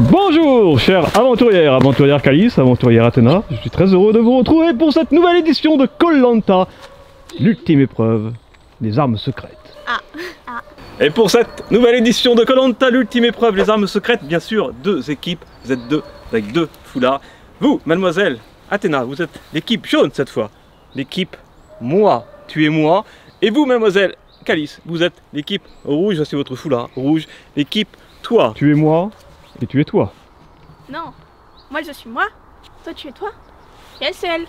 Bonjour, chère aventurière, aventurière Calice, aventurière Athéna. Je suis très heureux de vous retrouver pour cette nouvelle édition de Koh-Lanta, l'ultime épreuve des armes secrètes. Ah. Et pour cette nouvelle édition de Koh-Lanta, l'ultime épreuve des armes secrètes, bien sûr, deux équipes, vous êtes deux avec deux foulards. Vous, mademoiselle Athéna, vous êtes l'équipe jaune cette fois. L'équipe moi, tu es moi. Et vous, mademoiselle Calice, vous êtes l'équipe rouge, voici votre foulard rouge. L'équipe toi, tu es moi et tu es toi. Non. Moi, je suis moi. Toi, tu es toi. Et elle, c'est elle.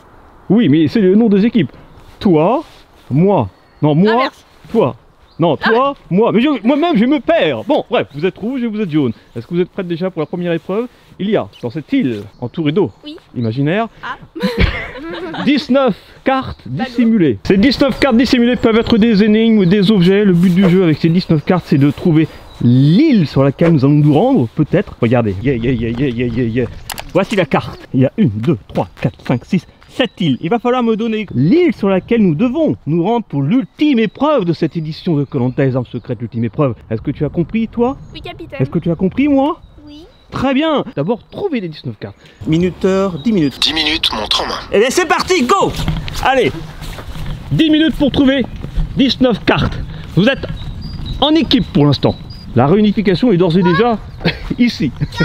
Oui, mais c'est le nom des équipes. Toi, moi. Non, moi, Inverse. toi. Non, toi, moi. Mais je- moi-même, je me perds. Bon, bref, vous êtes rouge et vous êtes jaune? Est-ce que vous êtes prête déjà pour la première épreuve? Il y a, dans cette île, entourée d'eau Oui. imaginaire, Ah. 19 cartes dissimulées. Ces 19 cartes dissimulées peuvent être des énigmes ou des objets. Le but du jeu avec ces 19 cartes, c'est de trouver l'île sur laquelle nous allons nous rendre, peut-être. Regardez, yeah, yeah, yeah, yeah, yeah, yeah, yeah. Voici la carte. Il y a 1, 2, 3, 4, 5, 6, 7 îles. Il va falloir me donner l'île sur laquelle nous devons nous rendre pour l'ultime épreuve de cette édition de Colanta les armes secrètes, l'ultime épreuve. Est-ce que tu as compris, toi? Oui, capitaine. Est-ce que tu as compris, moi? Oui. Très bien D'abord, trouver les 19 cartes. Minuteur, 10 minutes. 10 minutes, montre en main. Eh bien c'est parti, go Allez 10 minutes pour trouver 19 cartes. Vous êtes en équipe pour l'instant. La réunification est d'ores et déjà ici. Je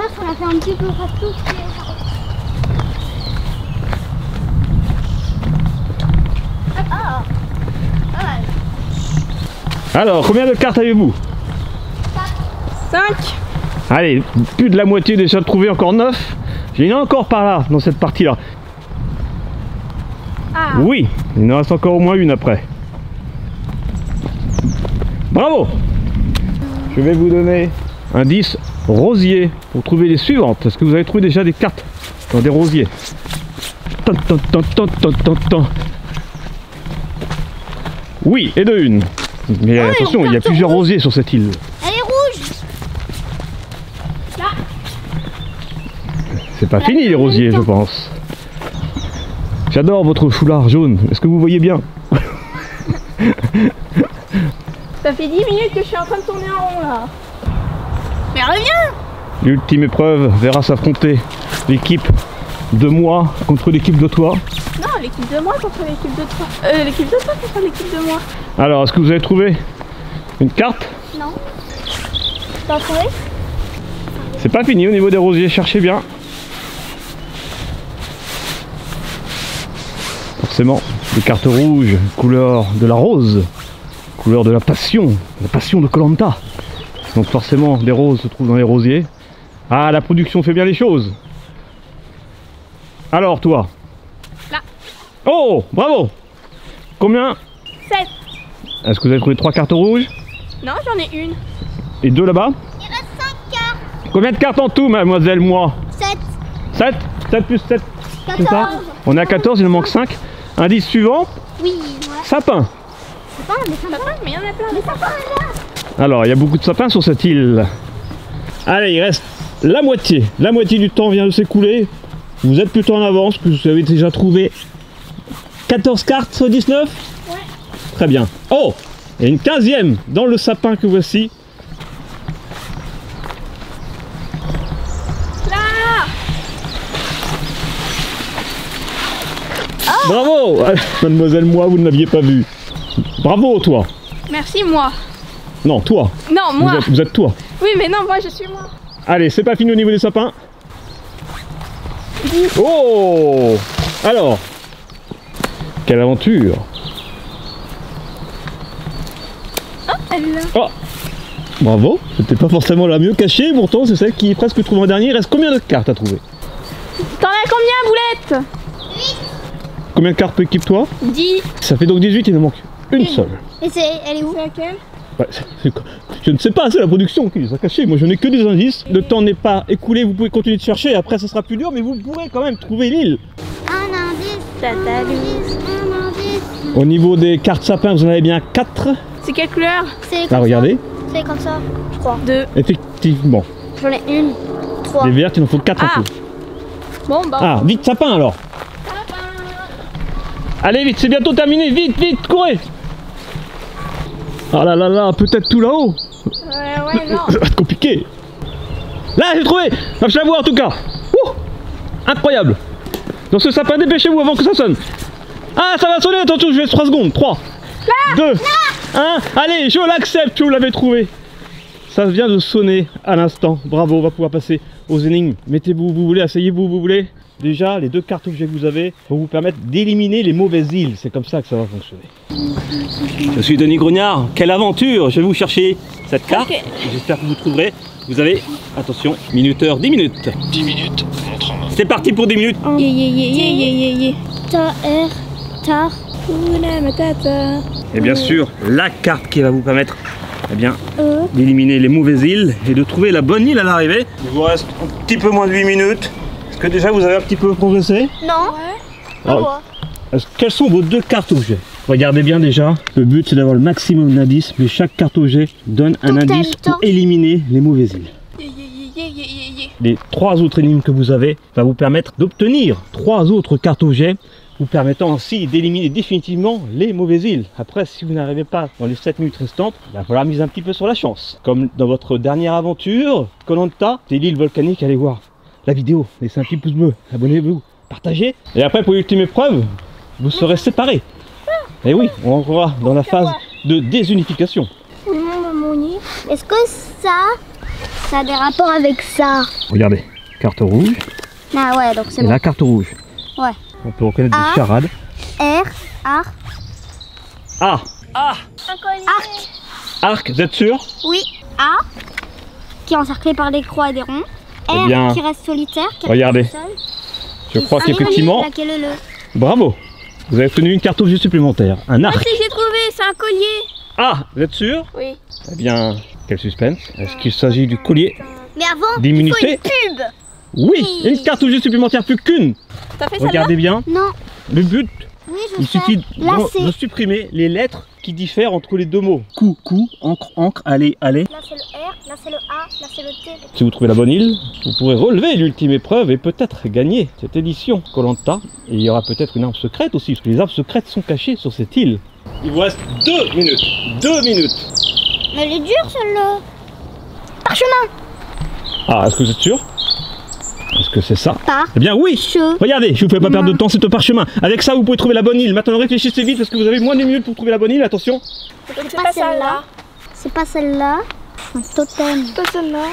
pense qu'on a fait un petit peu partout. Ah, Alors, combien de cartes avez-vous 5. Allez, plus de la moitié déjà trouvées, encore 9. Il y en a encore par là, dans cette partie-là. Ah. Oui, il en reste encore au moins une après. Bravo Je vais vous donner un 10 rosier pour trouver les suivantes. Est-ce que vous avez trouvé déjà des cartes dans des rosiers? Oui, et de une. Mais Ah, attention, on il y a plusieurs rosiers sur cette île. Elle est rouge. C'est pas fini les rosiers, je pense. J'adore votre foulard jaune. Est-ce que vous voyez bien Ça fait 10 minutes que je suis en train de tourner en rond là. Mais reviens L'ultime épreuve verra s'affronter l'équipe de moi contre l'équipe de toi. Non, l'équipe de moi contre l'équipe de toi. Euh, l'équipe de toi contre l'équipe de moi. Alors, est-ce que vous avez trouvé une carte? Non. T'as trouvé? C'est pas fini au niveau des rosiers, cherchez bien. Forcément, des cartes rouges, couleur de la rose, couleur de la passion, la passion de Colanta. Donc forcément, des roses se trouvent dans les rosiers. Ah, la production fait bien les choses. Alors toi Là. Oh, bravo Combien 7. Est-ce que vous avez trouvé trois cartes rouges Non, j'en ai une. et deux là-bas Il reste 5 cartes. Combien de cartes en tout, mademoiselle, moi 7, 7 7 plus 7 C'est 14. ça On est à 14, il en manque 5. Indice suivant, Oui, ouais. sapin. Papa, mais il y en a plein. Mais là. Alors, il y a beaucoup de sapins sur cette île. Allez, il reste la moitié. La moitié du temps vient de s'écouler. Vous êtes plutôt en avance, que vous avez déjà trouvé 14 cartes sur 19 Ouais. Très bien. Oh Et une 15e dans le sapin que voici. Bravo Mademoiselle, moi, vous ne l'aviez pas vu. Bravo, toi. Merci, moi. Non, toi. Non, Vous moi. êtes, vous êtes toi. Oui, mais non, moi, je suis moi. Allez, c'est pas fini au niveau des sapins. Oh Alors, quelle aventure Elle là. Oh Bravo, c'était pas forcément la mieux cachée, pourtant c'est celle qui est presque trouvée en dernier. Il reste combien de cartes à trouver? T'en as combien, Boulette? Combien de cartes équipe toi 10. Ça fait donc 18, il en manque une Une. seule. Et c'est, elle est où C'est laquelle Ouais, c'est- c'est quoi je ne sais pas, c'est la production qui les a cachés. Moi je n'ai que des indices. Le temps n'est pas écoulé, vous pouvez continuer de chercher. Après ça sera plus dur, mais vous pourrez quand même trouver l'île. Un indice, Tata un indice, un indice. Au niveau des cartes sapins, vous en avez bien 4. C'est quelle couleur C'est Ah, comme regardez. ça. C'est comme ça, je crois. 2. Effectivement. J'en ai une, trois. Les vertes, il en faut 4 Ah. en tout. Bon, bah. Ah, vite sapin alors Allez vite, c'est bientôt terminé, vite, vite, courez. Ah là là là, peut-être tout là-haut. Ouais, ouais, non. Ça va être compliqué. Là, j'ai trouvé. Enfin, je la vois en tout cas. Ouh. Incroyable. Dans ce sapin, dépêchez-vous avant que ça sonne. Ah, ça va sonner, attention, je laisse 3 secondes. 3 2 1 Allez, je l'accepte, vous l'avez trouvé. Ça vient de sonner à l'instant. Bravo, on va pouvoir passer aux énigmes. Mettez-vous où vous voulez, asseyez-vous où vous voulez. Déjà, les deux cartes objets que vous avez vont vous permettre d'éliminer les mauvaises îles. C'est comme ça que ça va fonctionner. Je suis Denis Grognard. Quelle aventure Je vais vous chercher cette carte. J'espère que vous trouverez. Vous avez, attention, minuteur, 10 minutes. 10 minutes, montre en main. C'est parti pour 10 minutes. Yé, yé, yé, yé, yé, yé, yé. Ta, R, tar. Oula, matata. Et bien sûr, la carte qui va vous permettre eh bien, E. d'éliminer les mauvaises îles et de trouver la bonne île à l'arrivée. Il vous reste un petit peu moins de 8 minutes. Est-ce que déjà vous avez un petit peu progressé Non. Alors, est-ce- Quelles sont vos deux cartes objets? Regardez bien déjà, le but c'est d'avoir le maximum d'indices, mais chaque carte objet donne un indice pour éliminer les mauvaises îles. Les trois autres énigmes que vous avez va vous permettre d'obtenir trois autres cartes objets, vous permettant ainsi d'éliminer définitivement les mauvaises îles. Après, si vous n'arrivez pas dans les 7 minutes restantes, il va falloir miser un petit peu sur la chance. Comme dans votre dernière aventure, Colanta, c'est l'île volcanique, allez voir la vidéo, laissez un petit pouce bleu, abonnez-vous, partagez. Et après, pour l'ultime épreuve, vous serez séparés. Et oui, on entrera dans la phase de désunification. Est-ce que ça, ça a des rapports avec ça? Regardez, carte rouge Ah ouais, donc c'est bon. la carte rouge. Ouais. On peut reconnaître Ah. des charades. R, R, Ah Un collier. arc. Arc, vous êtes sûr? Oui. A, qui est encerclé par des croix et des ronds. Eh R, bien, qui reste solitaire. Qui regardez. Je crois Un qu'effectivement, bravo Vous avez obtenu une carte objet supplémentaire, un Ah arc. si, j'ai trouvé, c'est un collier. Ah, vous êtes sûr Oui. Eh bien, quel suspense Est-ce qu'il s'agit du collier Mais avant, d'immunité il faut une pub. Oui, une carte objet supplémentaire, plus qu'une Regardez bien, Non. le but, Oui, je il sais. suffit de supprimer les lettres qui diffèrent entre les deux mots. Coup, coup, encre, encre, allez, allez. Là, c'est le R, là, c'est le A, là, c'est le T. Si vous trouvez la bonne île, vous pourrez relever l'ultime épreuve et peut-être gagner cette édition Colanta. Et il y aura peut-être une arme secrète aussi, parce que les armes secrètes sont cachées sur cette île. Il vous reste deux minutes. Deux minutes. Mais elle est dure, celle-là. Parchemin. Ah, est-ce que vous êtes sûr? Est-ce que c'est ça Par. Eh bien oui Che. Regardez, je vous fais pas perdre de temps, c'est au parchemin. Avec ça, vous pouvez trouver la bonne île. Maintenant, réfléchissez vite parce que vous avez moins d'une minute pour trouver la bonne île. Attention. C'est pas pas celle-là. C'est pas celle-là. Un totem. C'est pas celle-là.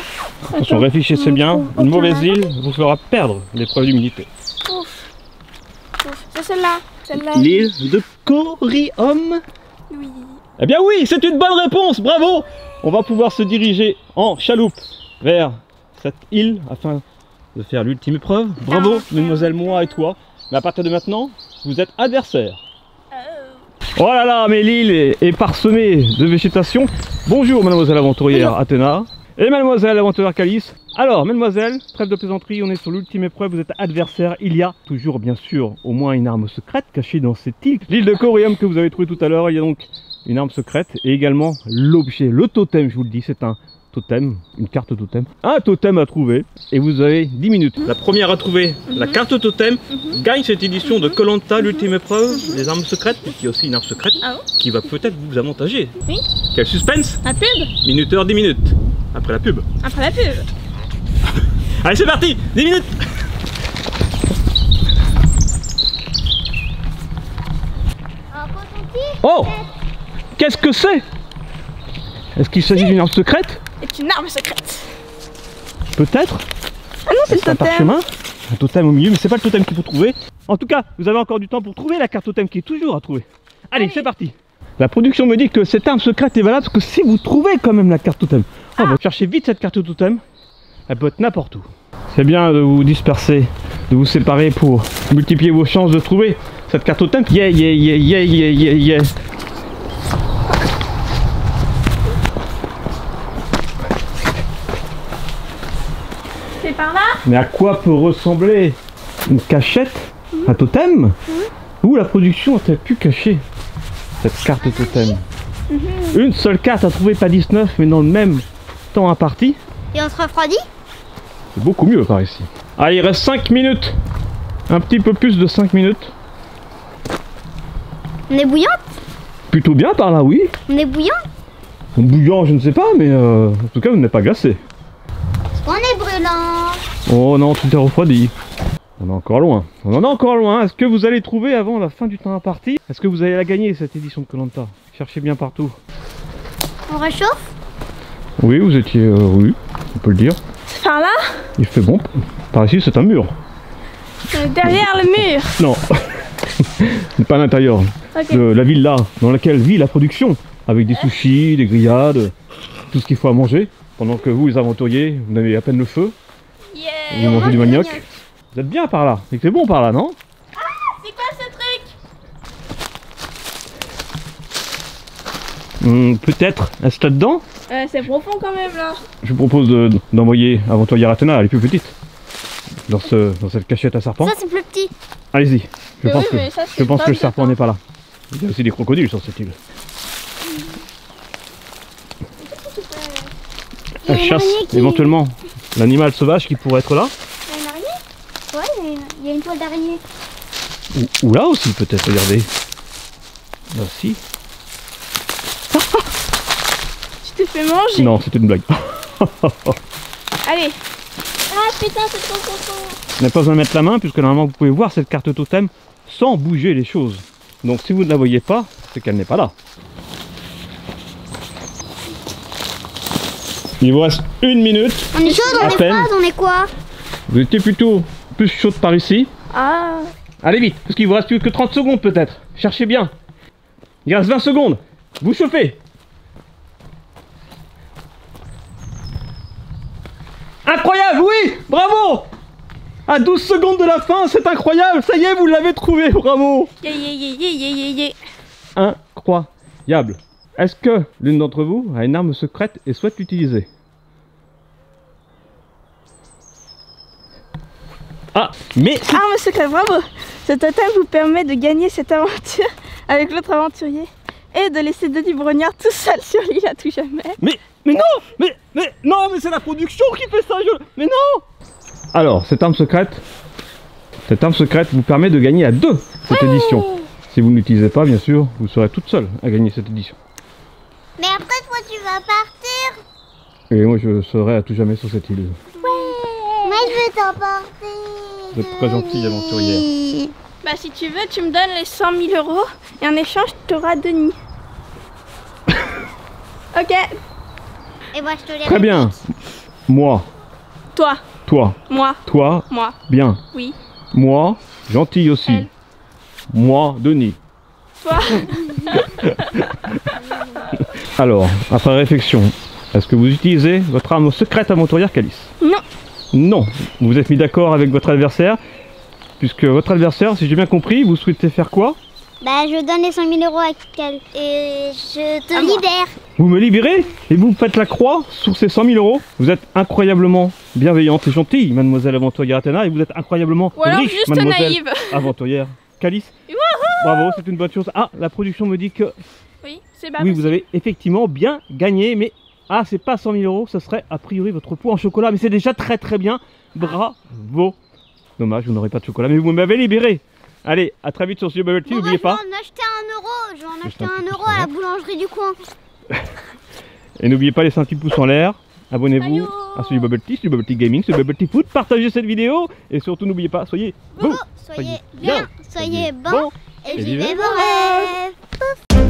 Attention, réfléchissez bien. Une mauvaise île vous fera perdre l'épreuve d'humilité. Ouf. Ouf. C'est celle-là. Celle-là. L'île de Corium Oui. Eh bien oui, c'est une bonne réponse, bravo On va pouvoir se diriger en chaloupe vers cette île afin de faire l'ultime épreuve. Bravo, mademoiselle moi et toi. Mais à partir de maintenant, vous êtes adversaires. Oh là là, mais l'île est, est parsemée de végétation. Bonjour mademoiselle aventurière Athéna et mademoiselle aventurière Calice. Alors, mademoiselle, trêve de plaisanterie, on est sur l'ultime épreuve, vous êtes adversaire. Il y a toujours, bien sûr, au moins une arme secrète cachée dans cette île. L'île de Corium que vous avez trouvée tout à l'heure, il y a donc une arme secrète et également l'objet, le totem, je vous le dis, c'est un totem, une carte totem. Un totem à trouver et vous avez 10 minutes. La première à trouver la carte totem gagne cette édition de Colanta, l'ultime épreuve, les armes secrètes, et qui est aussi une arme secrète Ah bon qui va peut-être vous avantager. Oui. Quel suspense La pub Minuteur 10 minutes. Après la pub. Après la pub. Allez, c'est parti 10 minutes Oh Qu'est-ce que c'est? Est-ce qu'il s'agit d'une arme secrète? Une arme secrète. Peut-être Ah non, c'est le un totem. Un totem au milieu, mais c'est pas le totem qu'il faut trouver. En tout cas, vous avez encore du temps pour trouver la carte totem qui est toujours à trouver. Allez, c'est parti La production me dit que cette arme secrète est valable parce que si vous trouvez quand même la carte totem, on va chercher vite cette carte totem. Elle peut être n'importe où. C'est bien de vous disperser, de vous séparer pour multiplier vos chances de trouver cette carte totem. Yeah, yeah, yeah, yeah, yeah, yeah, yeah. C'est par là Mais à quoi peut ressembler une cachette Un totem Où la production a-t-elle pu cacher cette carte totem Une seule carte à trouver, pas 19, mais dans le même temps imparti. Et on se refroidit C'est beaucoup mieux par ici. Allez, il reste 5 minutes. Un petit peu plus de 5 minutes. On est bouillant Plutôt bien par là, oui. On est bouillant Bouillant, je ne sais pas, mais euh, en tout cas, vous n'êtes pas glacé. On est brûlant Oh non, tout est refroidi. On est encore loin. On en est encore loin. Est-ce que vous allez trouver avant la fin du temps imparti? Est-ce que vous allez la gagner cette édition de Colanta? Cherchez bien partout. On réchauffe? Oui, vous étiez. euh, oui, on peut le dire. Par là? Il fait bon. Par ici, c'est un mur. Euh, Derrière le mur? Non, pas à l'intérieur. Ok. de la villa dans laquelle vit la production, avec des sushis, des grillades, tout ce qu'il faut à manger, pendant que vous, les aventuriers, vous n'avez à peine le feu. Vous mangez du manioc. Vous êtes bien par là, c'est bon par là, non C'est quoi ce truc Hmm, Peut-être, est-ce là-dedans euh, C'est profond quand même là. Je vous propose de- d'envoyer Aventurière Athéna, elle est plus petite, dans, ce, dans cette cachette à serpent. Ça c'est plus petit. Allez-y, je Mais pense oui, que, ça, je pense que le serpent dedans. n'est pas là. Il y a aussi des crocodiles sur cette île. Il y a Elle une chasse éventuellement l'animal sauvage qui pourrait être là. Il y a une araignée Ouais, il y a une- il y a une toile d'araignée. Ou, ou là aussi peut-être, regardez. Là aussi. Tu t'es fait manger. Non, c'était une blague. Allez. Ah putain, c'est trop profond. Vous n'avez pas besoin de mettre la main puisque normalement vous pouvez voir cette carte totem sans bouger les choses. Donc si vous ne la voyez pas, c'est qu'elle n'est pas là. Il vous reste une minute. On est chaud, on est froide, on est quoi Vous étiez plutôt plus chaude par ici. Ah. Allez vite, parce qu'il vous reste plus que 30 secondes peut-être. Cherchez bien. Il reste 20 secondes. Vous chauffez. Incroyable, oui Bravo À 12 secondes de la fin, c'est incroyable Ça y est, vous l'avez trouvé, bravo Yeah, yeah, yeah, yeah, yeah, yeah, yeah. Incroyable Est-ce que l'une d'entre vous a une arme secrète et souhaite l'utiliser Ah, mais Arme secrète, bravo. Ce totem vous permet de gagner cette aventure avec l'autre aventurier et de laisser Denis Brognard tout seul sur l'île à tout jamais. Mais, mais non Mais, mais, non, mais c'est la production qui fait ça, je... Mais non Alors, cette arme secrète, cette arme secrète vous permet de gagner à deux cette édition. Si vous ne l'utilisez pas, bien sûr, vous serez toute seule à gagner cette édition. Mais après, toi, tu vas partir. Et moi, je serai à tout jamais sur cette île. Moi, je veux t'emporter. Vous êtes très gentille, aventurière. Bah si tu veux, tu me donnes les 100 000 euros et en échange, tu auras Denis. ok, Et moi, je te les Très bien. Moi, toi, toi, moi, toi, moi, bien. oui, Moi, gentil aussi. Elle. Moi, Denis. toi. Alors, après réflexion, est-ce que vous utilisez votre arme secrète aventurière Calice Non. Non. Vous vous êtes mis d'accord avec votre adversaire, puisque votre adversaire, si j'ai bien compris, vous souhaitez faire quoi? Bah, je donne les 100 000 euros à quel... Et je te À moi. libère. Vous me libérez? Et vous faites la croix sur ces 100 000 euros? Vous êtes incroyablement bienveillante et gentille, mademoiselle aventurière Athéna, et vous êtes incroyablement Ou alors riche, juste mademoiselle naïve. aventurière Calice. Bravo, c'est une bonne chose. Ah, la production me dit que Oui, c'est pas oui, possible. vous avez effectivement bien gagné, mais ah, c'est pas 100 000 euros, ce serait a priori votre pot en chocolat, mais c'est déjà très très bien. Bravo. Dommage, vous n'aurez pas de chocolat, mais vous m'avez libéré. Allez, à très vite sur Studio Bubble Tea, n'oubliez pas. Je vais en acheter un euro. Je vais en acheter un euro à la boulangerie du coin. Et n'oubliez pas les 5 petits pouces en l'air. Abonnez-vous à Studio Bubble Tea, Studio Bubble Tea Gaming, Studio Bubble Tea Food. Partagez cette vidéo et surtout n'oubliez pas, soyez vous. Soyez bien, soyez bon et vivez vos rêves.